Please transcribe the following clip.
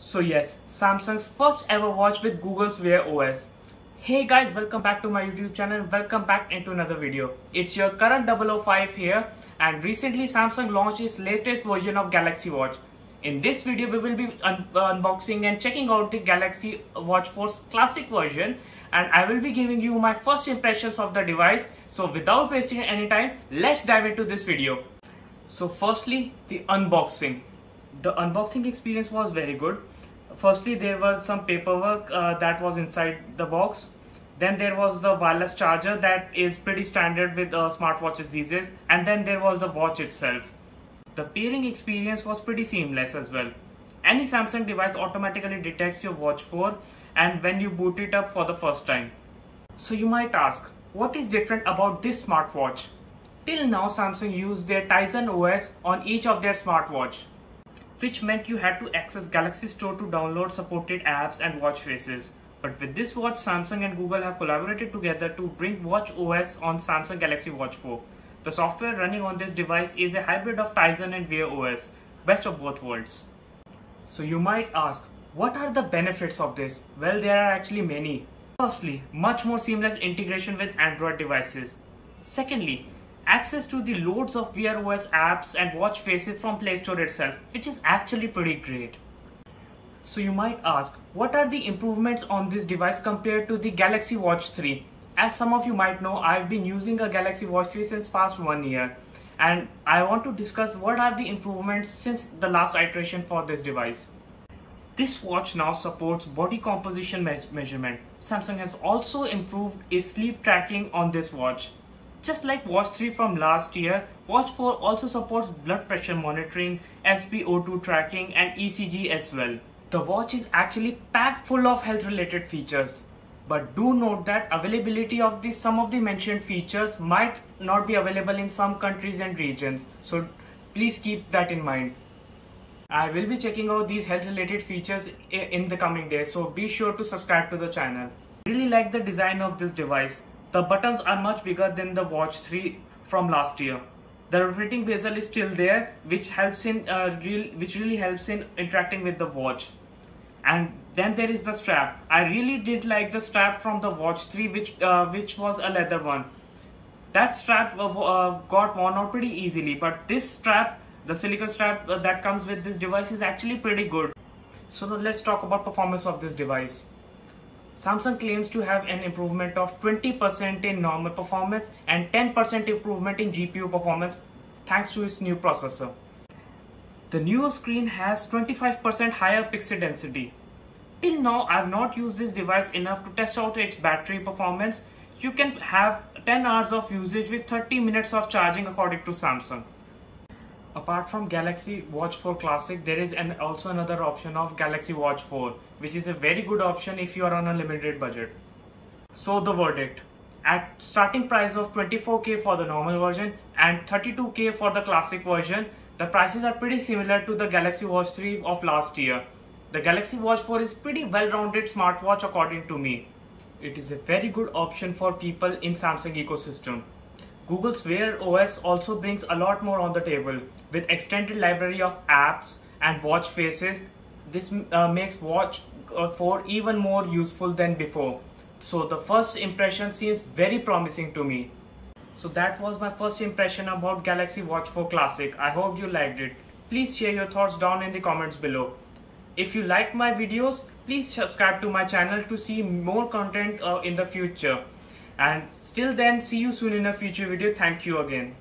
So yes, Samsung's first ever watch with Google's Wear OS. Hey guys, welcome back to my YouTube channel. Welcome back into another video. It's your Karan 005 here and recently Samsung launched its latest version of Galaxy Watch. In this video, we will be un uh, unboxing and checking out the Galaxy Watch 4's classic version and I will be giving you my first impressions of the device. So without wasting any time, let's dive into this video. So firstly, the unboxing the unboxing experience was very good. Firstly there was some paperwork uh, that was inside the box. Then there was the wireless charger that is pretty standard with uh, smartwatches these days. And then there was the watch itself. The pairing experience was pretty seamless as well. Any samsung device automatically detects your watch 4 and when you boot it up for the first time. So you might ask what is different about this smartwatch? Till now samsung used their Tizen os on each of their smartwatch which meant you had to access Galaxy Store to download supported apps and watch faces. But with this watch, Samsung and Google have collaborated together to bring Watch OS on Samsung Galaxy Watch 4. The software running on this device is a hybrid of Tizen and Wear OS, best of both worlds. So you might ask, what are the benefits of this? Well, there are actually many. Firstly, much more seamless integration with Android devices. Secondly, access to the loads of Wear OS apps and watch faces from Play Store itself, which is actually pretty great. So you might ask, what are the improvements on this device compared to the Galaxy Watch 3? As some of you might know, I've been using a Galaxy Watch 3 since past one year and I want to discuss what are the improvements since the last iteration for this device. This watch now supports body composition me measurement. Samsung has also improved its sleep tracking on this watch. Just like Watch 3 from last year, Watch 4 also supports blood pressure monitoring, SpO2 tracking and ECG as well. The watch is actually packed full of health related features. But do note that availability of the, some of the mentioned features might not be available in some countries and regions. So please keep that in mind. I will be checking out these health related features in the coming days so be sure to subscribe to the channel. Really like the design of this device. The buttons are much bigger than the Watch 3 from last year. The rotating bezel is still there, which helps in uh, real, which really helps in interacting with the watch. And then there is the strap. I really did like the strap from the Watch 3, which uh, which was a leather one. That strap uh, uh got worn out pretty easily, but this strap, the silicone strap uh, that comes with this device, is actually pretty good. So now let's talk about performance of this device. Samsung claims to have an improvement of 20% in normal performance and 10% improvement in GPU performance thanks to its new processor. The newer screen has 25% higher pixel density. Till now, I have not used this device enough to test out its battery performance. You can have 10 hours of usage with 30 minutes of charging according to Samsung apart from Galaxy Watch 4 Classic, there is an, also another option of Galaxy Watch 4, which is a very good option if you are on a limited budget. So the verdict. At starting price of 24k for the normal version and 32k for the classic version, the prices are pretty similar to the Galaxy Watch 3 of last year. The Galaxy Watch 4 is pretty well-rounded smartwatch according to me. It is a very good option for people in Samsung ecosystem. Google's Wear OS also brings a lot more on the table with extended library of apps and watch faces. This uh, makes Watch uh, 4 even more useful than before. So the first impression seems very promising to me. So that was my first impression about Galaxy Watch 4 Classic. I hope you liked it. Please share your thoughts down in the comments below. If you like my videos, please subscribe to my channel to see more content uh, in the future and still then see you soon in a future video. Thank you again